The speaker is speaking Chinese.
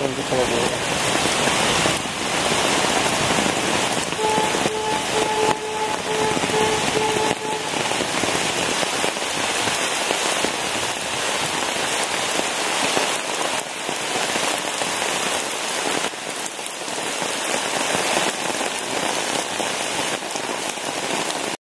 那不差不多。